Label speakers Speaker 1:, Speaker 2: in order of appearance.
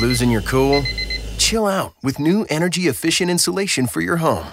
Speaker 1: Losing your cool? Chill out with new energy efficient insulation for your home.